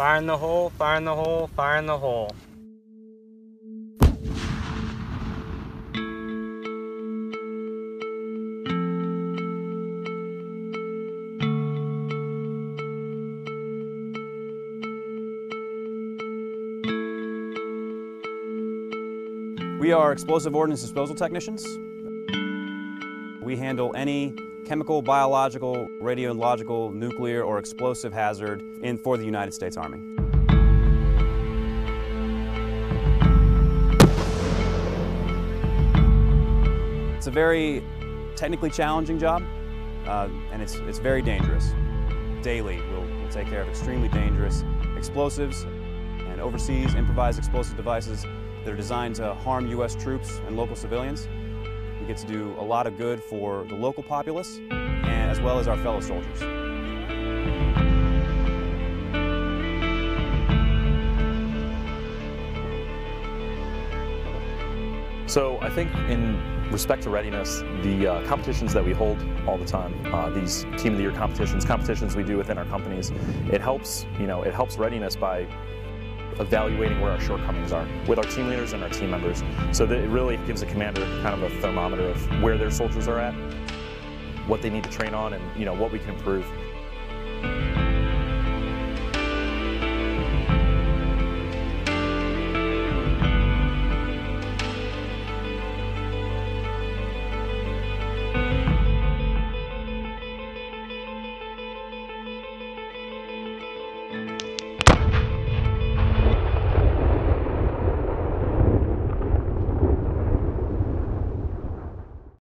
Fire in the hole, fire in the hole, fire in the hole. We are explosive ordnance disposal technicians. We handle any chemical, biological, radiological, nuclear, or explosive hazard in, for the United States Army. It's a very technically challenging job, uh, and it's, it's very dangerous. Daily, we'll, we'll take care of extremely dangerous explosives and overseas improvised explosive devices that are designed to harm U.S. troops and local civilians. We get to do a lot of good for the local populace and as well as our fellow soldiers. So I think in respect to readiness, the uh, competitions that we hold all the time, uh, these team of the year competitions, competitions we do within our companies, it helps, you know, it helps readiness by evaluating where our shortcomings are with our team leaders and our team members. So that it really gives a commander kind of a thermometer of where their soldiers are at, what they need to train on, and you know what we can improve.